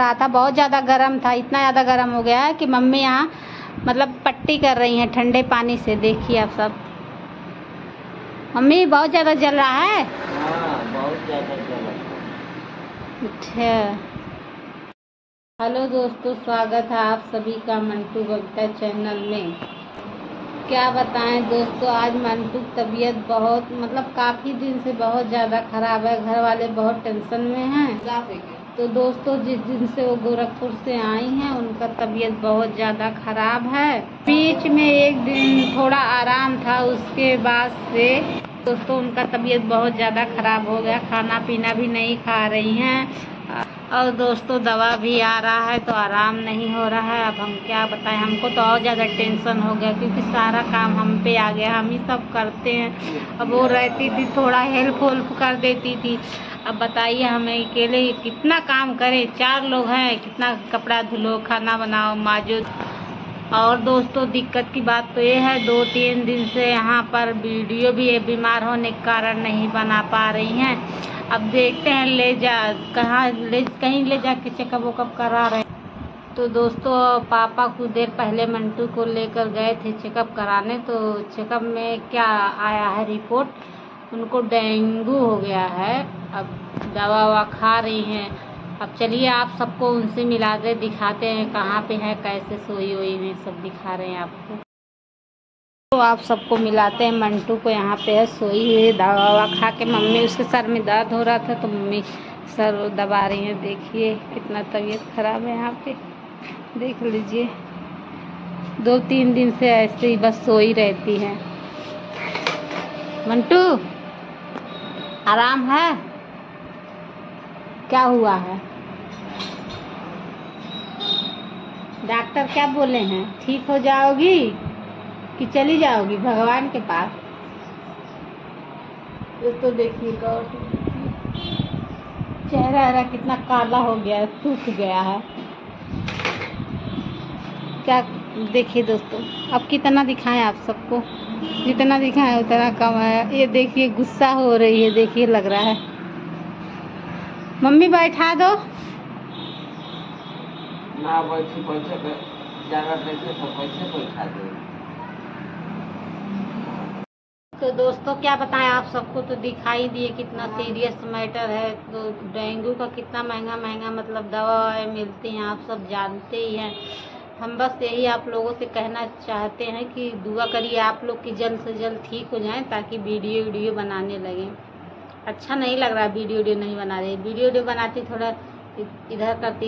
रहा था बहुत ज़्यादा गर्म था इतना ज़्यादा गर्म हो गया है कि मम्मी यहाँ मतलब पट्टी कर रही हैं ठंडे पानी से। देखिए आप सब। मम्मी बहुत ज़्यादा जल रहा है? हाँ बहुत ज़्यादा अच्छा। हेलो दोस्तों स्वागत है आप सभी का मंटू बबीता चैनल में। क्या बताएँ दोस्तों आज मंटू की तबीयत बहुत मतलब काफ़ी दिन से बहुत ज़्यादा ख़राब है। घर वाले बहुत टेंशन में हैं। तो दोस्तों, जिस दिन से वो गोरखपुर से आई हैं, उनका तबीयत बहुत ज़्यादा ख़राब है। बीच में एक दिन थोड़ा आराम था, उसके बाद से दोस्तों, उनका तबीयत बहुत ज़्यादा ख़राब हो गया। खाना पीना भी नहीं खा रही हैं। और दोस्तों, दवा भी आ रहा है तो आराम नहीं हो रहा है। अब हम क्या बताएँ? हमको तो और ज़्यादा टेंशन हो गया, क्योंकि सारा काम हम पे आ गया। हम ही सब करते हैं। अब वो रहती थी, थोड़ा हेल्प वेल्प कर देती थी। अब बताइए हमें अकेले कितना काम करें? चार लोग हैं, कितना कपड़ा धुलो, खाना बनाओ, माजो। और दोस्तों, दिक्कत की बात तो ये है दो तीन दिन से यहाँ पर वीडियो भी बीमार होने के कारण नहीं बना पा रही हैं। अब देखते हैं, ले जा, कहाँ, ले, कहीं ले जाके चेकअप वेकअप करा रहे तो दोस्तों, पापा कुछ देर पहले मंटू को लेकर गए थे चेकअप कराने तो चेकअप में क्या आया है रिपोर्ट उनको डेंगू हो गया है। अब दवा ववा खा रही हैं। अब चलिए आप सबको उनसे मिला दे दिखाते हैं कहाँ पे है, कैसे सोई हुई हैं, सब दिखा रहे हैं आपको। तो आप सबको मिलाते हैं, मंटू को यहाँ पे है, सोई हुई दवा ववा खा के। मम्मी, उसके सर में दर्द हो रहा था तो मम्मी सर दबा रही हैं। देखिए, कितना तबीयत खराब है यहाँ पे। देख लीजिए। दो तीन दिन से ऐसे ही बस सोई रहती है। मंटू! आराम है? क्या हुआ है? डॉक्टर क्या बोले हैं? ठीक हो जाओगी कि चली जाओगी भगवान के पास? तो देखिए गौर चेहरा वेहरा कितना काला हो गया है सूख गया है। क्या देखिए दोस्तों अब कितना दिखाएँ आप सबको? जितना दिखाएँ उतना कम है। ये देखिए गुस्सा हो रही है देखिए लग रहा है। मम्मी बैठा दो। ना बैठी पैसे ज़्यादा पैसे तो पैसे बैठा दे। तो दोस्तों क्या बताएँ आप सबको? तो दिखाई दिए कितना सीरियस मैटर है। तो डेंगू का कितना महँगा महँगा मतलब दवा मिलती हैं आप सब जानते ही हैं। हम बस यही आप लोगों से कहना चाहते हैं कि दुआ करिए आप लोग की जल्द से जल्द ठीक हो जाएँ ताकि वीडियो वीडियो बनाने लगें। अच्छा नहीं लग रहा, वीडियो वीडियो नहीं बना रहे। वीडियो वीडियो बनाती थोड़ा इधर करती